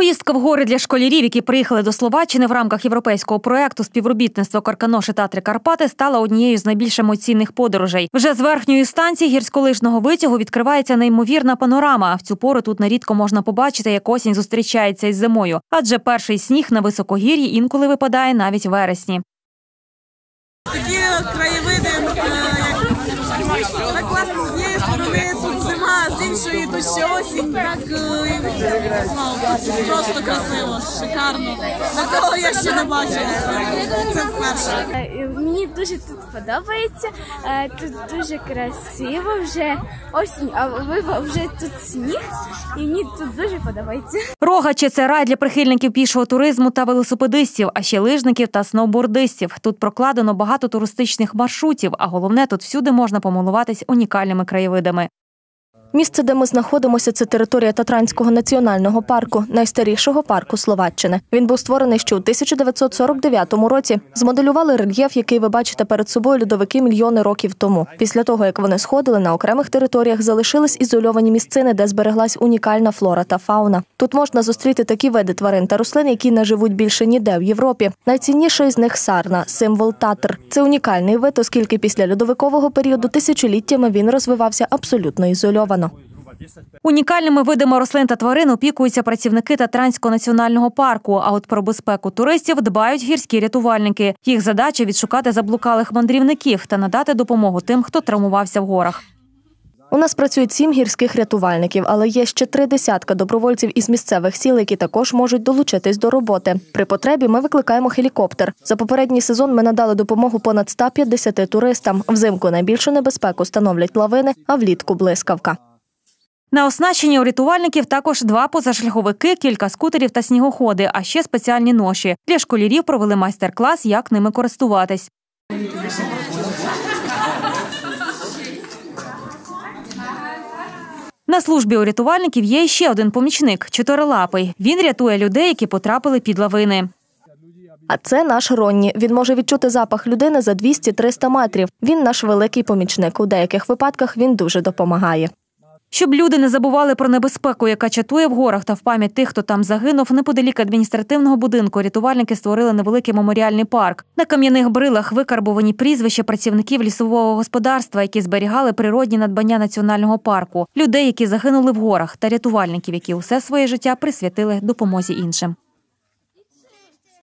Поїздка в гори для школярів, які приїхали до Словаччини в рамках європейського проекту співробітництво Карканоші Татри Карпати, стала однією з найбільш емоційних подорожей. Вже з верхньої станції гірськолижного витягу відкривається неймовірна панорама. В цю пору тут нерідко можна побачити, як осінь зустрічається із зимою, адже перший сніг на високогір'ї інколи випадає навіть в вересні. Такі краєвиди, е, як так класно з однієї сторони тут зима, з іншої тут ще осінь. Так е, ну, просто красиво, шикарно. Такого я ще не бачила. Це вперше. Е, Мені дуже тут подобається. Е, Тут дуже красиво вже осінь, а ви вже тут сніг, і мені тут дуже подобається. Рогачі це рай для прихильників пішого туризму та велосипедистів, а ще лижників та сноубордистів. Тут прокладено багато туристичних маршрутів, а головне, тут всюди можна помилуватись унікальними краєвидами. Місце, де ми знаходимося, це територія Татранського національного парку, найстарішого парку Словаччини. Він був створений ще у 1949 році. Змоделювали рельєф, який ви бачите перед собою льодовики мільйони років тому. Після того, як вони сходили, на окремих територіях залишились ізольовані місцини, де збереглась унікальна флора та фауна. Тут можна зустріти такі види тварин та рослин, які не живуть більше ніде в Європі. Найцінніший з них сарна, символ татр. Це унікальний вид, оскільки після льодовикового періоду тисячоліттями він розвивався абсолютно ізольовано. Унікальними видами рослин та тварин опікуються працівники Татранського національного парку. А от про безпеку туристів дбають гірські рятувальники. Їх задача відшукати заблукалих мандрівників та надати допомогу тим, хто травмувався в горах. У нас працюють сім гірських рятувальників, але є ще три десятка добровольців із місцевих сіл, які також можуть долучитись до роботи. При потребі ми викликаємо гелікоптер. За попередній сезон ми надали допомогу понад 150 туристам. Взимку найбільшу небезпеку становлять лавини, а влітку блискавка. На оснащенні у рятувальників також два позашляховики, кілька скутерів та снігоходи, а ще спеціальні ноші. Для школярів провели майстер-клас, як ними користуватись. На службі у рятувальників є ще один помічник чотирилапий. Він рятує людей, які потрапили під лавини. А це наш Ронні. Він може відчути запах людини за 200-300 метрів. Він наш великий помічник. У деяких випадках він дуже допомагає. Щоб люди не забували про небезпеку, яка чатує в горах та в пам'ять тих, хто там загинув, неподалік адміністративного будинку рятувальники створили невеликий меморіальний парк. На кам'яних брилах викарбовані прізвища працівників лісового господарства, які зберігали природні надбання національного парку, людей, які загинули в горах, та рятувальників, які усе своє життя присвятили допомозі іншим.